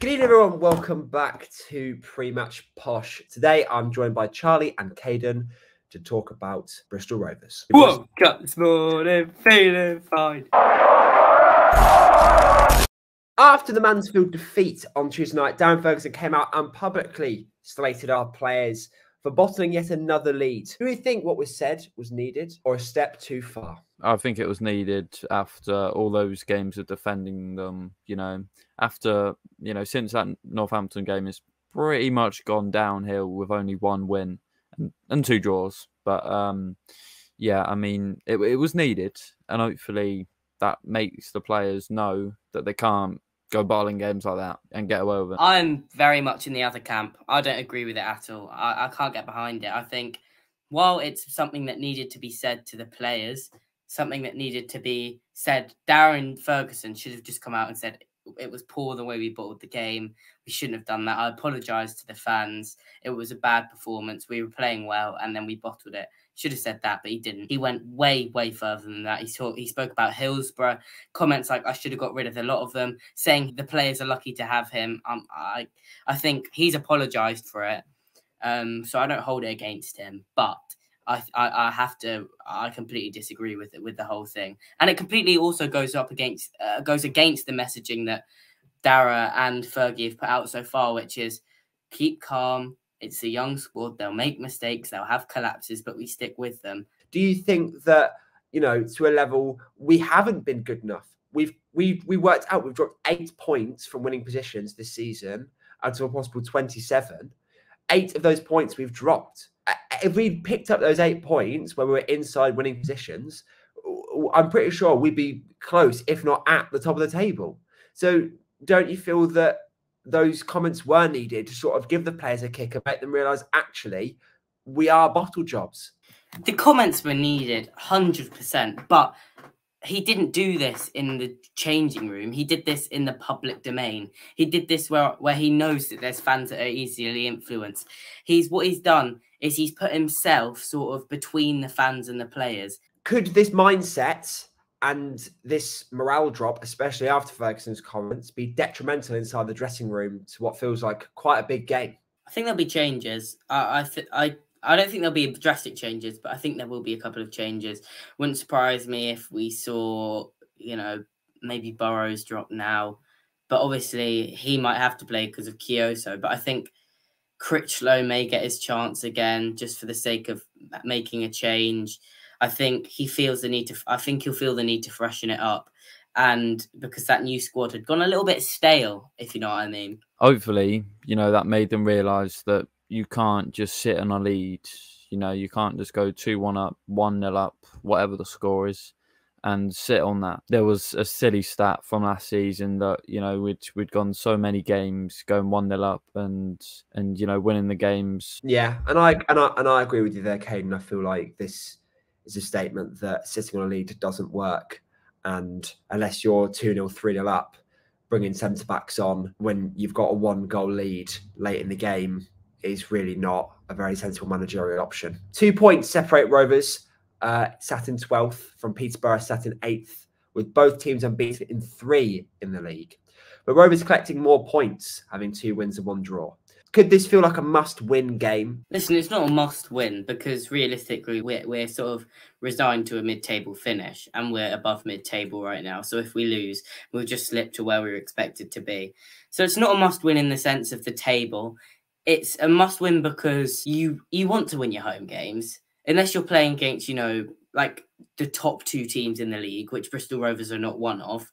Good evening, everyone. Welcome back to Pre-Match Posh. Today, I'm joined by Charlie and Caden to talk about Bristol Rovers. Woke up this morning feeling fine. After the Mansfield defeat on Tuesday night, Darren Ferguson came out and publicly slated our players for bottling yet another lead. Do you think what was said was needed or a step too far? I think it was needed after all those games of defending them. You know, after you know, since that Northampton game has pretty much gone downhill with only one win and, and two draws. But um, yeah, I mean, it, it was needed, and hopefully that makes the players know that they can't go bowling games like that and get away with it. I'm very much in the other camp. I don't agree with it at all. I, I can't get behind it. I think while it's something that needed to be said to the players, something that needed to be said, Darren Ferguson should have just come out and said it was poor the way we bottled the game. We shouldn't have done that. I apologise to the fans. It was a bad performance. We were playing well and then we bottled it. Should have said that, but he didn't. He went way, way further than that. He saw, he spoke about Hillsborough. Comments like I should have got rid of a lot of them, saying the players are lucky to have him. Um, I, I think he's apologised for it. Um, so I don't hold it against him, but I, I, have to I completely disagree with it with the whole thing, and it completely also goes up against uh, goes against the messaging that Darragh and Fergie have put out so far, which is keep calm, it's a young squad. They'll make mistakes. They'll have collapses, but we stick with them. Do you think that you know to a level we haven't been good enough? We've we we worked out we've dropped eight points from winning positions this season out to a possible twenty-seven. Eight of those points we've dropped. If we picked up those eight points when we were inside winning positions, I'm pretty sure we'd be close, if not at the top of the table. So, don't you feel that those comments were needed to sort of give the players a kick and make them realise actually we are bottle jobs. The comments were needed, hundred percent, but he didn't do this in the changing room. He did this in the public domain. He did this where where he knows that there's fans that are easily influenced. He's what he's done is he's put himself sort of between the fans and the players. Could this mindset and this morale drop, especially after Ferguson's comments, be detrimental inside the dressing room to what feels like quite a big game? I think there'll be changes. I I th- I I don't think there'll be drastic changes, but I think there will be a couple of changes. Wouldn't surprise me if we saw, you know, maybe Burrows drop now, but obviously he might have to play because of Kioso. But I think Crichlow may get his chance again just for the sake of making a change. I think he feels the need to. I think he'll feel the need to freshen it up, and because that new squad had gone a little bit stale, if you know what I mean. Hopefully, you know that made them realise that you can't just sit on a lead. You know, you can't just go two one up, one nil up, whatever the score is, and sit on that. There was a silly stat from last season that you know we'd we'd gone so many games going one nil up and and you know winning the games. Yeah, and I and I and I agree with you there, Caden. I feel like this is a statement that sitting on a lead doesn't work. And unless you're 2 0, 3 0 up, bringing centre backs on when you've got a one goal lead late in the game is really not a very sensible managerial option. Two points separate Rovers, uh, sat in 12th from Peterborough, sat in 8th, with both teams unbeaten in three in the league. But Rovers collecting more points, having two wins and one draw could this feel like a must-win game? Listen, it's not a must-win because realistically, we're we're sort of resigned to a mid-table finish, and we're above mid-table right now. So if we lose, we'll just slip to where we are expected to be. So it's not a must-win in the sense of the table. It's a must-win because you you want to win your home games, unless you're playing against you know like the top two teams in the league, which Bristol Rovers are not one of.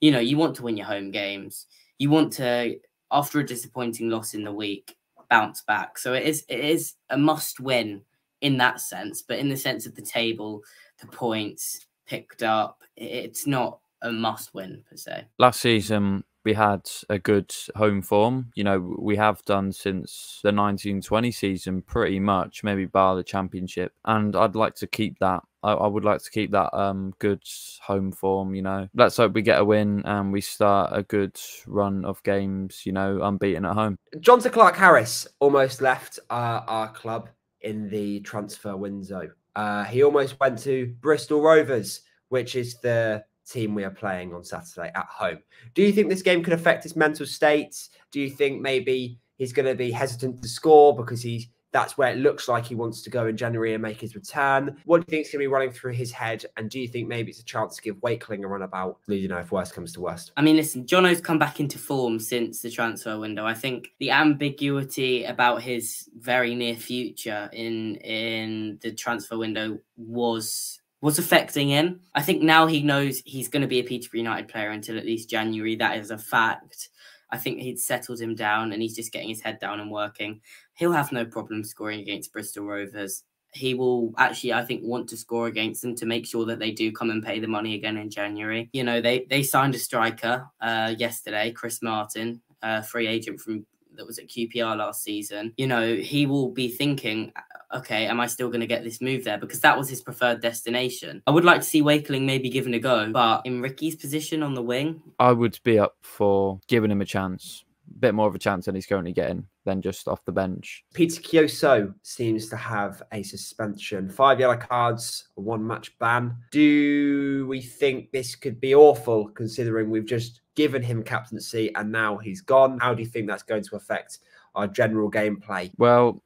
You know, you want to win your home games. You want to after a disappointing loss in the week, bounce back. So it is it is a must win in that sense, but in the sense of the table, the points picked up, it's not a must win per se. Last season, we had a good home form. You know, we have done since the 1920 season pretty much, maybe bar the championship. And I'd like to keep that. I, I, would like to keep that um good home form, you know. Let's hope we get a win and we start a good run of games, you know, unbeaten at home. Jonson Clarke Harris almost left uh, our club in the transfer window. Uh, he almost went to Bristol Rovers, which is the team we are playing on Saturday at home. Do you think this game could affect his mental state? Do you think maybe he's going to be hesitant to score because he's that's where it looks like he wants to go in January and make his return. What do you think is going to be running through his head? And do you think maybe it's a chance to give Wakeling a run about, you know, if worst comes to worst? I mean, listen, Jono's come back into form since the transfer window. I think the ambiguity about his very near future in in the transfer window was was affecting him. I think now he knows he's going to be a Peterborough United player until at least January. That is a fact. I think he'd settled him down and he's just getting his head down and working. He'll have no problem scoring against Bristol Rovers. He will actually, I think, want to score against them to make sure that they do come and pay the money again in January. You know, they they signed a striker uh, yesterday, Chris Martin, a free agent from that was at QPR last season. You know, he will be thinking, okay, am I still going to get this move there? Because that was his preferred destination. I would like to see Wakeling maybe given a go, but in Ricky's position on the wing, I would be up for giving him a chance, a bit more of a chance than he's currently getting than just off the bench. Peter Kioso seems to have a suspension, five yellow cards, one match ban. Do we think this could be awful considering we've just given him captaincy and now he's gone? How do you think that's going to affect our general gameplay? Well,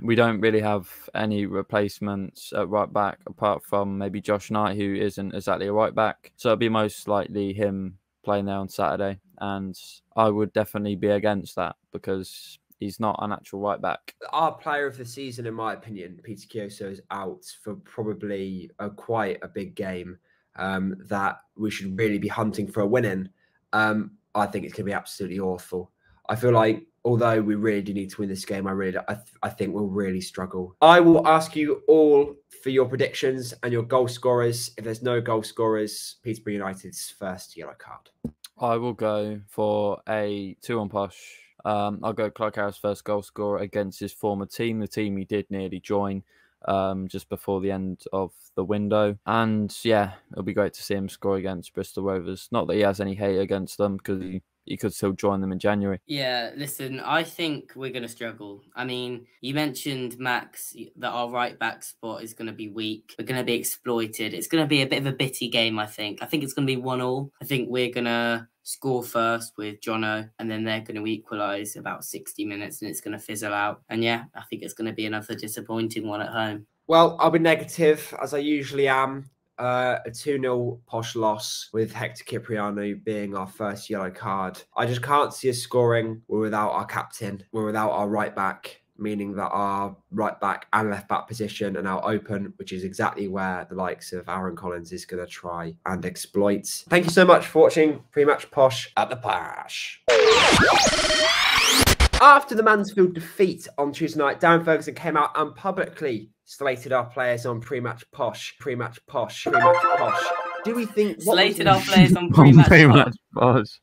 we don't really have any replacements at right back apart from maybe Josh Knight, who isn't exactly a right back. So it'll be most likely him playing there on Saturday. And I would definitely be against that because he's not an actual right back. Our player of the season, in my opinion, Peter Kioso, is out for probably a quite a big game um, that we should really be hunting for a win in. Um, I think it's going to be absolutely awful. I feel like although we really do need to win this game, I really, I, th- I think we'll really struggle. I will ask you all for your predictions and your goal scorers. If there's no goal scorers, Peterborough United's first yellow card. I will go for a two on Posh. Um, I'll go Clarke Harris first goal scorer against his former team, the team he did nearly join um, just before the end of the window. And yeah, it'll be great to see him score against Bristol Rovers. Not that he has any hate against them because he you could still join them in January. Yeah, listen, I think we're going to struggle. I mean, you mentioned Max that our right back spot is going to be weak. We're going to be exploited. It's going to be a bit of a bitty game. I think. I think it's going to be one all. I think we're going to score first with Jono, and then they're going to equalise about sixty minutes, and it's going to fizzle out. And yeah, I think it's going to be another disappointing one at home. Well, I'll be negative as I usually am uh, a 2 0 posh loss with Hector Kyprianou being our first yellow card. I just can't see us scoring. We're without our captain, we're without our right back. Meaning that our right back and left back position are now open, which is exactly where the likes of Aaron Collins is going to try and exploit. Thank you so much for watching Pretty much Posh at the Pash. After the Mansfield defeat on Tuesday night, Darren Ferguson came out and publicly slated our players on pre-match posh, pre-match posh, pre-match posh. Do we think slated our players on pre-match, pre-match posh?